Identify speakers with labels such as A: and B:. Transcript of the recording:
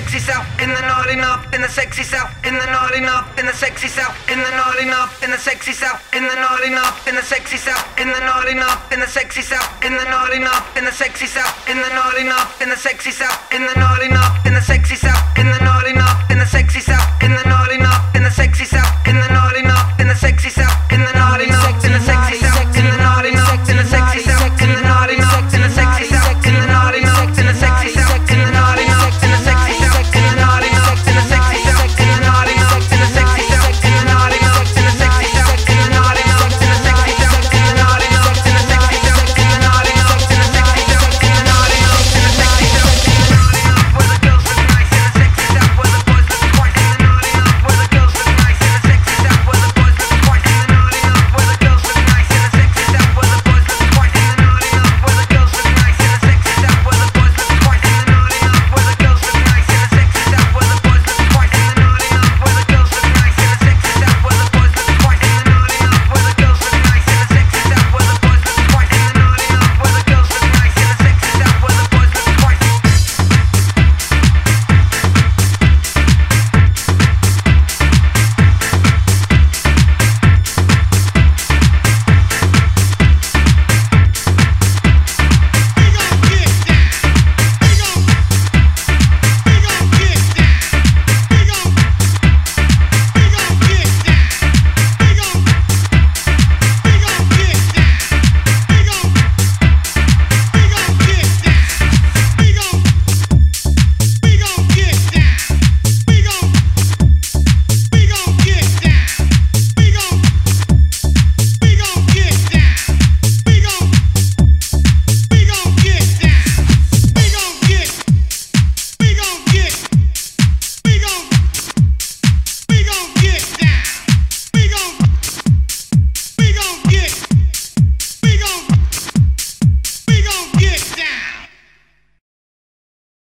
A: sexy south, in the naughty north, in the sexy south, in the naughty north, in the sexy south, in the naughty north, in the sexy south, in the naughty north, in the sexy south, in the naughty north, in the sexy south, in the naughty north, in the sexy south, in the naughty north, in the sexy south, in the naughty north, in the sexy south, in the naughty north, in the sexy south, in the